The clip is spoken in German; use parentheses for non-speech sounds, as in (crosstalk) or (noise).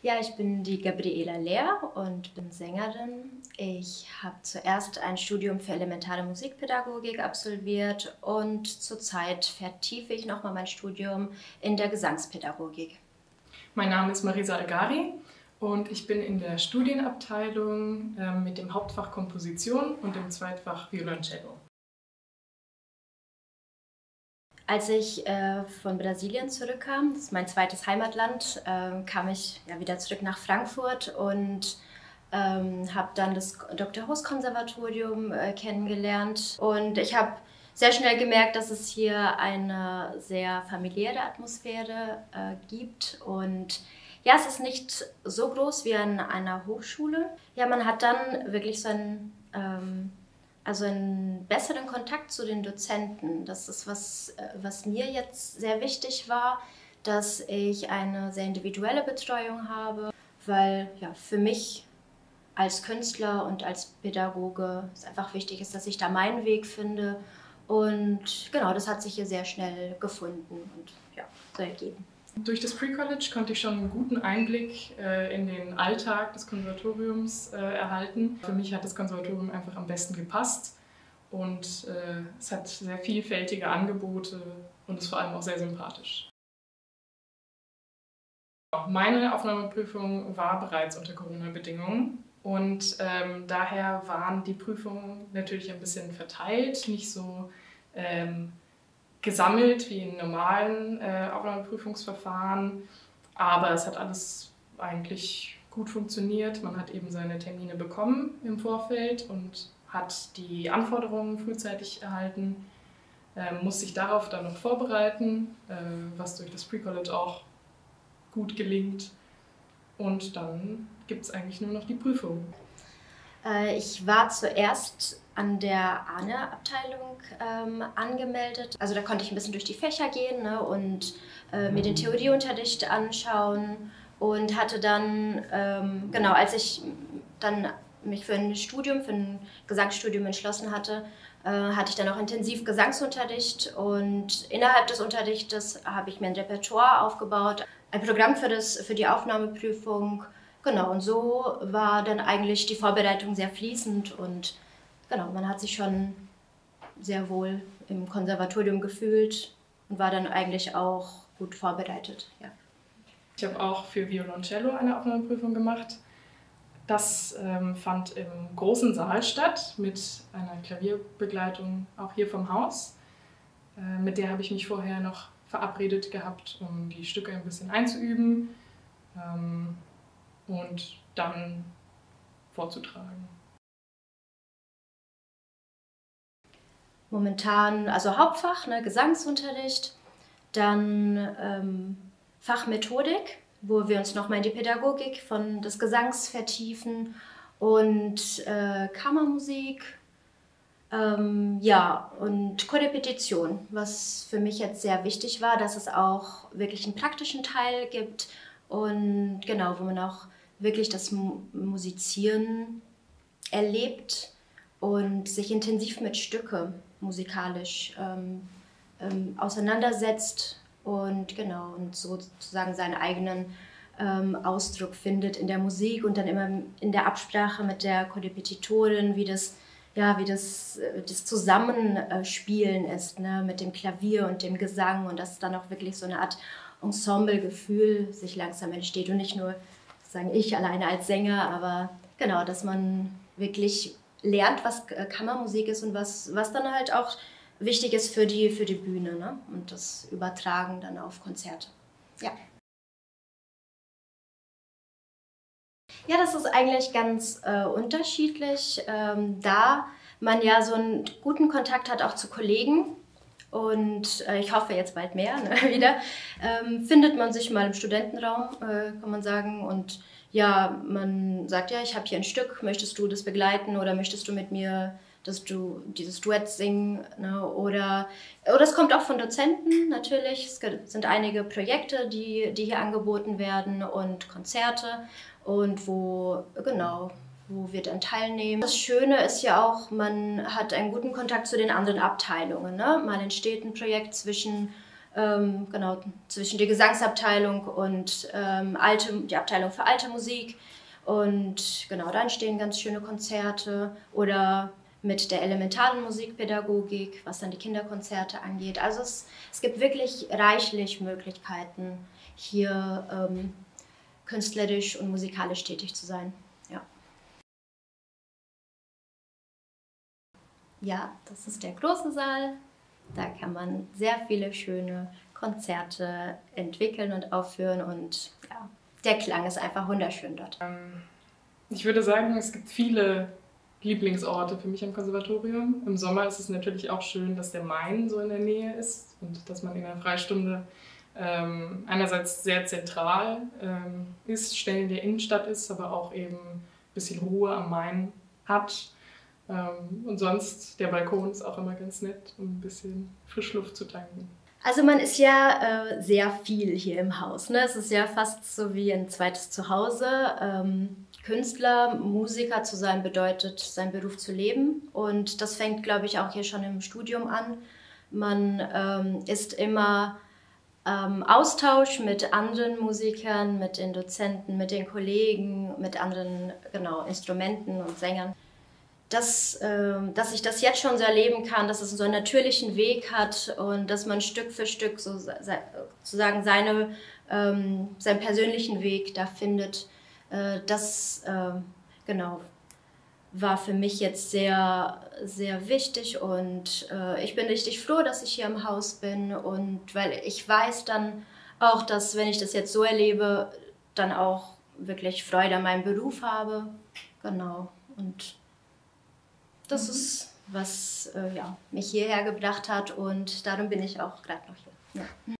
Ja, ich bin die Gabriela Lehr und bin Sängerin. Ich habe zuerst ein Studium für elementare Musikpädagogik absolviert und zurzeit vertiefe ich nochmal mein Studium in der Gesangspädagogik. Mein Name ist Marisa Algari und ich bin in der Studienabteilung äh, mit dem Hauptfach Komposition und dem Zweitfach Violoncello. Als ich äh, von Brasilien zurückkam, das ist mein zweites Heimatland, äh, kam ich ja, wieder zurück nach Frankfurt und ähm, habe dann das Dr. Host Konservatorium äh, kennengelernt. Und ich habe sehr schnell gemerkt, dass es hier eine sehr familiäre Atmosphäre äh, gibt und ja, es ist nicht so groß wie an einer Hochschule. Ja, man hat dann wirklich so ein ähm, also einen besseren Kontakt zu den Dozenten. Das ist was, äh, was mir jetzt sehr wichtig war, dass ich eine sehr individuelle Betreuung habe, weil ja, für mich als Künstler und als Pädagoge es einfach wichtig ist, dass ich da meinen Weg finde. Und genau, das hat sich hier sehr schnell gefunden und ja, so ergeben. Durch das Pre-College konnte ich schon einen guten Einblick äh, in den Alltag des Konservatoriums äh, erhalten. Für mich hat das Konservatorium einfach am besten gepasst und äh, es hat sehr vielfältige Angebote und ist vor allem auch sehr sympathisch. Meine Aufnahmeprüfung war bereits unter Corona-Bedingungen und ähm, daher waren die Prüfungen natürlich ein bisschen verteilt, nicht so ähm, gesammelt wie in normalen äh, Aufnahmeprüfungsverfahren. Aber es hat alles eigentlich gut funktioniert. Man hat eben seine Termine bekommen im Vorfeld und hat die Anforderungen frühzeitig erhalten, äh, muss sich darauf dann noch vorbereiten, äh, was durch das Pre-College auch gut gelingt. Und dann gibt es eigentlich nur noch die Prüfung. Äh, ich war zuerst an der ANE-Abteilung ähm, angemeldet. Also da konnte ich ein bisschen durch die Fächer gehen ne, und äh, mir den Theorieunterricht anschauen und hatte dann, ähm, genau, als ich dann mich für ein Studium, für ein Gesangsstudium entschlossen hatte, äh, hatte ich dann auch intensiv Gesangsunterricht und innerhalb des Unterrichtes habe ich mir ein Repertoire aufgebaut, ein Programm für, das, für die Aufnahmeprüfung. Genau, und so war dann eigentlich die Vorbereitung sehr fließend und genau, man hat sich schon sehr wohl im Konservatorium gefühlt und war dann eigentlich auch gut vorbereitet. Ja. Ich habe auch für Violoncello eine Aufnahmeprüfung gemacht. Das ähm, fand im großen Saal statt mit einer Klavierbegleitung auch hier vom Haus. Äh, mit der habe ich mich vorher noch verabredet gehabt, um die Stücke ein bisschen einzuüben ähm, und dann vorzutragen. momentan, also Hauptfach, ne, Gesangsunterricht, dann ähm, Fachmethodik, wo wir uns nochmal in die Pädagogik von des Gesangs vertiefen und äh, Kammermusik, ähm, ja, und Korrepetition, was für mich jetzt sehr wichtig war, dass es auch wirklich einen praktischen Teil gibt und genau, wo man auch wirklich das Musizieren erlebt und sich intensiv mit Stücke musikalisch ähm, ähm, auseinandersetzt und genau und sozusagen seinen eigenen ähm, Ausdruck findet in der Musik und dann immer in der Absprache mit der Korrepetitorin, wie das ja, wie das, äh, das Zusammenspielen ist ne, mit dem Klavier und dem Gesang und dass dann auch wirklich so eine Art Ensemblegefühl sich langsam entsteht und nicht nur, sagen ich alleine als Sänger, aber genau, dass man wirklich lernt, was Kammermusik ist und was, was dann halt auch wichtig ist für die, für die Bühne ne? und das Übertragen dann auf Konzerte. Ja. Ja, das ist eigentlich ganz äh, unterschiedlich, ähm, da man ja so einen guten Kontakt hat auch zu Kollegen und äh, ich hoffe jetzt bald mehr ne, (laughs) wieder, ähm, findet man sich mal im Studentenraum, äh, kann man sagen, und ja, man sagt, ja, ich habe hier ein Stück, möchtest du das begleiten oder möchtest du mit mir dass du dieses Duett singen ne? oder, oder es kommt auch von Dozenten natürlich. Es sind einige Projekte, die, die hier angeboten werden und Konzerte und wo, genau, wo wir dann teilnehmen. Das Schöne ist ja auch, man hat einen guten Kontakt zu den anderen Abteilungen. Ne? Mal entsteht ein Projekt zwischen ähm, genau, zwischen der Gesangsabteilung und ähm, alte, die Abteilung für alte Musik. Und genau, da entstehen ganz schöne Konzerte oder mit der elementaren Musikpädagogik, was dann die Kinderkonzerte angeht. Also es, es gibt wirklich reichlich Möglichkeiten, hier ähm, künstlerisch und musikalisch tätig zu sein. Ja. das ist der große Saal. Da kann man sehr viele schöne Konzerte entwickeln und aufführen und ja, der Klang ist einfach wunderschön dort. Ähm, ich würde sagen, es gibt viele Lieblingsorte für mich am Konservatorium. Im Sommer ist es natürlich auch schön, dass der Main so in der Nähe ist und dass man in der Freistunde ähm, einerseits sehr zentral ähm, ist, schnell in der Innenstadt ist, aber auch eben ein bisschen Ruhe am Main hat. Ähm, und sonst, der Balkon ist auch immer ganz nett, um ein bisschen Frischluft zu tanken. Also man ist ja äh, sehr viel hier im Haus. Ne? Es ist ja fast so wie ein zweites Zuhause. Ähm, Künstler, Musiker zu sein bedeutet, seinen Beruf zu leben. Und das fängt, glaube ich, auch hier schon im Studium an. Man ähm, ist immer ähm, Austausch mit anderen Musikern, mit den Dozenten, mit den Kollegen, mit anderen genau, Instrumenten und Sängern dass, äh, dass ich das jetzt schon so erleben kann, dass es so einen natürlichen Weg hat und dass man Stück für Stück so, sozusagen seine, ähm, seinen persönlichen Weg da findet. Äh, das äh, genau war für mich jetzt sehr, sehr wichtig und äh, ich bin richtig froh, dass ich hier im Haus bin und weil ich weiß dann auch, dass wenn ich das jetzt so erlebe, dann auch wirklich Freude an meinem Beruf habe. Genau. Und das mhm. ist, was äh, ja, mich hierher gebracht hat und darum bin ich auch gerade noch hier. Ja.